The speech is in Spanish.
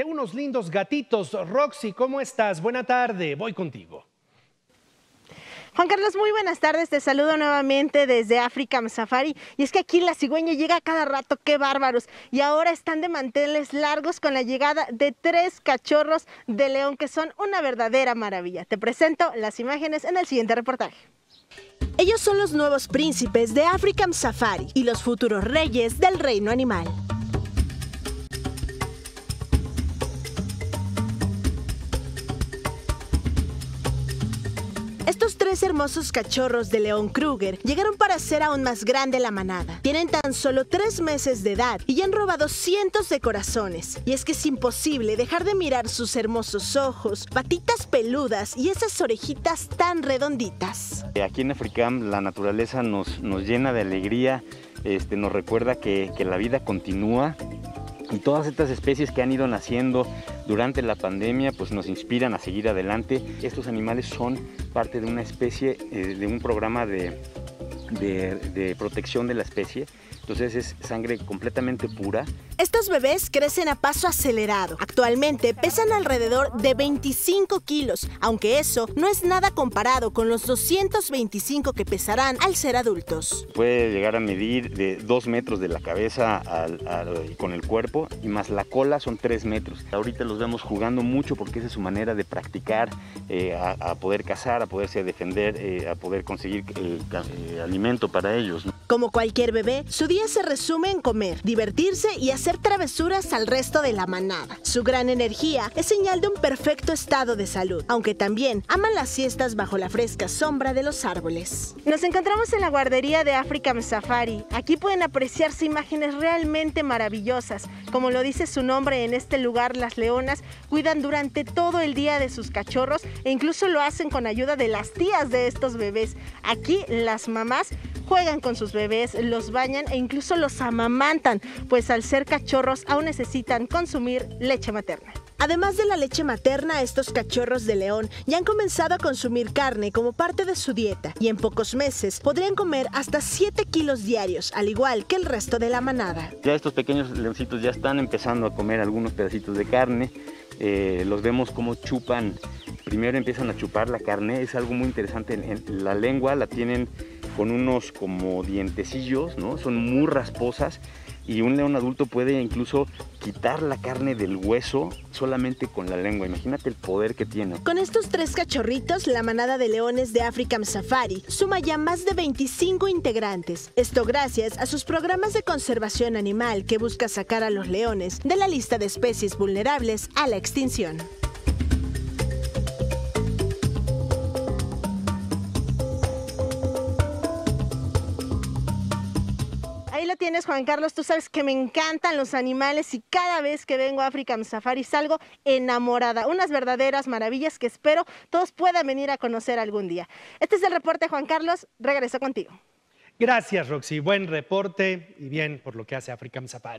de unos lindos gatitos. Roxy, ¿cómo estás? Buena tarde, voy contigo. Juan Carlos, muy buenas tardes. Te saludo nuevamente desde África Safari. Y es que aquí la cigüeña llega cada rato, qué bárbaros. Y ahora están de manteles largos con la llegada de tres cachorros de león que son una verdadera maravilla. Te presento las imágenes en el siguiente reportaje. Ellos son los nuevos príncipes de African Safari y los futuros reyes del reino animal. Estos tres hermosos cachorros de León Kruger llegaron para ser aún más grande la manada. Tienen tan solo tres meses de edad y ya han robado cientos de corazones. Y es que es imposible dejar de mirar sus hermosos ojos, patitas peludas y esas orejitas tan redonditas. Aquí en Africam la naturaleza nos, nos llena de alegría, este, nos recuerda que la vida continúa y todas estas especies que han ido naciendo durante la pandemia pues nos inspiran a seguir adelante. Estos animales son parte de una especie, eh, de un programa de, protección de la especie entonces es sangre completamente pura. Estos bebés crecen a paso acelerado. Actualmente pesan alrededor de 25 kilos, aunque eso no es nada comparado con los 225 que pesarán al ser adultos. Puede llegar a medir de 2 metros de la cabeza al, al, con el cuerpo y más la cola son 3 metros. Ahorita los vemos jugando mucho porque esa es su manera de practicar, eh, a, a, poder cazar, a poderse defender, eh, a poder conseguir el, eh, alimento para ellos. ¿no? Como cualquier bebé, su día se resume en comer, divertirse y hacer travesuras al resto de la manada. Su gran energía es señal de un perfecto estado de salud, aunque también aman las siestas bajo la fresca sombra de los árboles. Nos encontramos en la guardería de African Safari. Aquí pueden apreciarse imágenes realmente maravillosas. Como lo dice su nombre, en este lugar las leonas cuidan durante todo el día de sus cachorros e incluso lo hacen con ayuda de las tías de estos bebés. Aquí las mamás juegan con sus bebés, los bañan e incluso los amamantan, pues al ser cachorros aún necesitan consumir leche materna. Además de la leche materna, estos cachorros de león ya han comenzado a consumir carne como parte de su dieta y en pocos meses podrían comer hasta 7 kilos diarios, al igual que el resto de la manada. Ya estos pequeños leoncitos ya están empezando a comer algunos pedacitos de carne, eh, los vemos como chupan, primero empiezan a chupar la carne, es algo muy interesante, la lengua la tienen con unos como dientecillos, ¿no? Son muy rasposas y un león adulto puede incluso quitar la carne del hueso solamente con la lengua. Imagínate el poder que tiene. Con estos tres cachorritos, la manada de leones de African Safari suma ya más de 25 integrantes. Esto gracias a sus programas de conservación animal que busca sacar a los leones de la lista de especies vulnerables a la extinción. Ahí lo tienes, Juan Carlos. Tú sabes que me encantan los animales y cada vez que vengo a African Safari salgo enamorada. Unas verdaderas maravillas que espero todos puedan venir a conocer algún día. Este es el reporte, Juan Carlos. Regreso contigo. Gracias, Roxy. Buen reporte y bien por lo que hace African Safari.